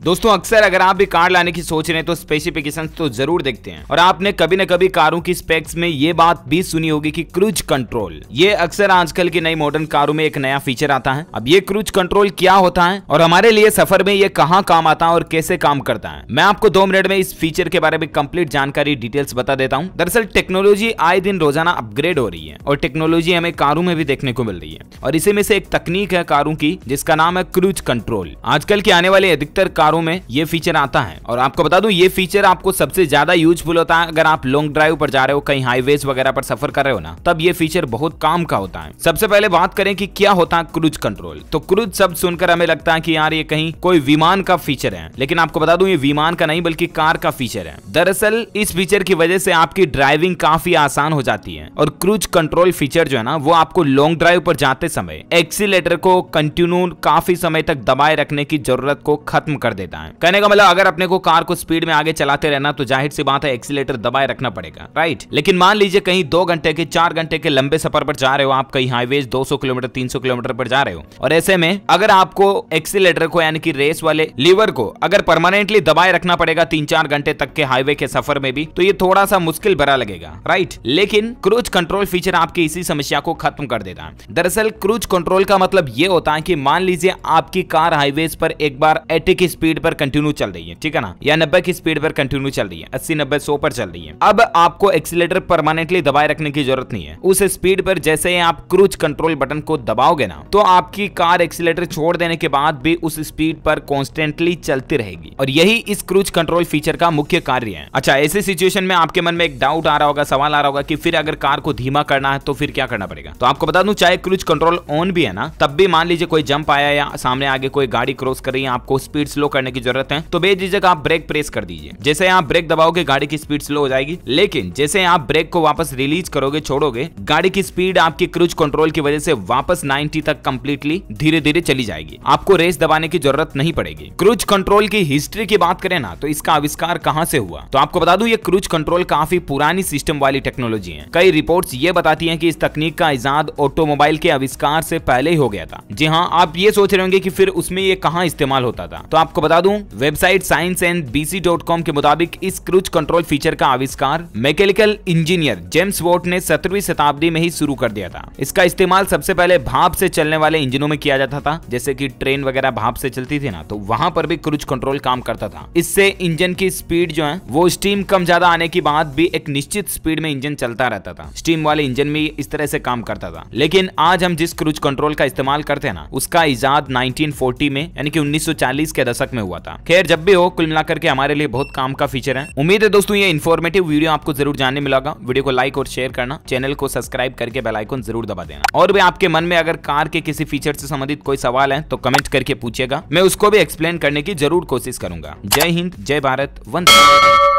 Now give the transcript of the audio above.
दोस्तों, अक्सर अगर आप भी कार लाने की सोच रहे हैं तो स्पेसिफिकेशन तो ज़रूर देखते हैं। और आपने कभी न कभी कारों की स्पेक्स में ये बात भी सुनी होगी कि क्रूज कंट्रोल ये अक्सर आजकल की नई मॉडर्न कारों में एक नया फीचर आता है। अब ये क्रूज कंट्रोल क्या होता है? और हमारे लिए सफ़र में ये कहाँ काम आता है और कैसे काम करता है? मैं आपको दो मिनट में इस फीचर के बारे में कंप्लीट जानकारी डिटेल्स बता देता हूँ। दरअसल टेक्नोलॉजी आए दिन रोज़ाना अपग्रेड हो रही है और टेक्नोलॉजी हमें कारों में भी देखने को मिल रही है। और इसी में से एक तकनीक है कारों की, जिसका नाम है क्रूज कंट्रोल आजकल की आने वाली अधिकतर कारों में ये फीचर आता है। और आपको बता दूँ, ये फीचर आपको सबसे ज़्यादा यूजफुल होता है अगर आप लॉन्ग ड्राइव पर जा रहे हो, कहीं हाईवेज वगैरह पर सफ़र कर रहे हो ना, तब ये फीचर बहुत काम का होता है। सबसे पहले बात करें कि क्या होता है क्रूज कंट्रोल तो क्रूज शब्द सुनकर हमें लगता है कि यार ये कहीं कोई विमान का फीचर है। लेकिन आपको बता दूँ, ये विमान का नहीं, बल्कि कार का फीचर है। दरअसल, इस फीचर की वजह से आपकी ड्राइविंग काफ़ी आसान हो जाती है। और क्रूज कंट्रोल फीचर जो है ना, वो आपको लॉन्ग ड्राइव पर जाते समय एक्सीटर को कंटिन्यू काफ़ी समय तक दबाए रखने की ज़रूरत को खत्म कर देता है। कहने का मतलब अगर अपने को कार को स्पीड में आगे चलाते रहना तो ज़ाहिर सी बात है एक्सीटर दबाए रखना पड़ेगा। राइट लेकिन मान लीजिए, कहीं दो घंटे के, चार घंटे के लंबे सफ़र पर जा रहे हो आप, कहीं हाईवे 200 किलोमीटर 300 किलोमीटर पर जा रहे हो। और ऐसे में, अगर आपको एक्सीटर को, यानी कि रेस वाले लीवर को, अगर परमानेंटली दबाए रखना पड़ेगा तीन चार घंटे तक के हाईवे के सफ़र में भी तो ये थोड़ा सा मुश्किल भरा लगेगा। राइट लेकिन क्रूज कंट्रोल फीचर आपकी इसी समस्या को खत्म कर देता है। दरअसल क्रूज कंट्रोल का मतलब ये होता है कि मान लीजिए, आपकी कार हाईवे पर एक बार एटी स्पीड पर कंटिन्यू चल रही है, ठीक है ना? या नब्बे की स्पीड पर कंटिन्यू चल रही है, अस्सी, नब्बे, सौ पर चल रही है। अब आपको एक्सीटर परमानेंटली दबाए रखने की ज़रूरत नहीं है। उस स्पीड पर जैसे ही आप क्रूज कंट्रोल बटन को दबाओगे ना तो आपकी कार एक्सीटर छोड़ देने के बाद भी उस स्पीड पर कॉन्स्टेंटली चलती रहेगी। और यही इस क्रूज कंट्रोल फीचर का मुख्य कार्य है। अच्छा ऐसे सिचुएशन में आपके मन में एक डाउट आ रहा होगा, सवाल आ रहा होगा कि फिर अगर कार को धीमा करना है तो फिर क्या करना पड़ेगा? तो आपको बता दूँ, चाहे क्रूज कंट्रोल ऑन भी है ना, तब भी मान लीजिए कोई जंप आया या सामने आगे कोई गाड़ी क्रॉस कर रही है, आपको स्पीड स्लो करने की ज़रूरत है तो बेझिझक आप ब्रेक प्रेस कर दीजिए। जैसे आप ब्रेक दबाओगे, गाड़ी की स्पीड स्लो हो जाएगी। लेकिन जैसे आप ब्रेक को वापस रिलीज़ करोगे, छोड़ोगे, गाड़ी की स्पीड आपकी क्रूज कंट्रोल की वजह से वापस 90 तक कंप्लीटली धीरे धीरे चली जाएगी। आपको रेस दबाने की ज़रूरत नहीं पड़ेगी। क्रूज कंट्रोल की हिस्ट्री की बात करें ना तो इसका आविष्कार कहाँ से हुआ? तो आपको बता दूँ, ये क्रूज कंट्रोल काफ़ी पुरानी सिस्टम वाली टेक्नोलॉजी है। कई रिपोर्ट्स ये बताती हैं कि इस तकनीक का इजाद ऑटोमोबाइल के आविष्कार से पहले ही हो गया था। जी हाँ आप ये सोच रहे होंगे कि फिर उसमें ये कहाँ इस्तेमाल होता था। तो आपको बता दूँ, वेबसाइट साइंस एंड बीसी के मुताबिक इस क्रूज कंट्रोल फीचर का आविष्कार मैकेनिकल इंजीनियर जेम्स वोट ने सत्रहवीं शताब्दी में ही शुरू कर दिया था। इसका इस्तेमाल सबसे पहले भाप से चलने वाले इंजनों में किया जाता था, जैसे कि ट्रेन वगैरह भाप से चलती थी ना तो वहाँ पर भी क्रूज कंट्रोल काम करता था। इससे इंजन की स्पीड जो है, वो स्टीम कम ज़्यादा आने के बाद भी एक निश्चित स्पीड में इंजन चलता रहता था। स्टीम वाले इंजन में इस तरह से काम करता था। लेकिन आज हम जिस क्रूज कंट्रोल का इस्तेमाल करते हैं ना, उसका इजाद 1940 में, यानी कि 1940 के दशक में हुआ था। खैर, जब भी हो, कुल मिलाकर के हमारे लिए बहुत काम का फीचर है। उम्मीद है दोस्तों, ये इन्फॉर्मेटिव वीडियो आपको ज़रूर जानने मिलेगा वीडियो को लाइक और शेयर करना। चैनल को सब्सक्राइब करके बेलाइकोन ज़रूर दबा देना। और भी आपके मन में अगर कार के किसी फीचर से संबंधित कोई सवाल है तो कमेंट करके पूछेगा मैं उसको भी एक्सप्लेन करने की ज़रूर कोशिश करूँगा। जय हिंद, जय भारत, वंदे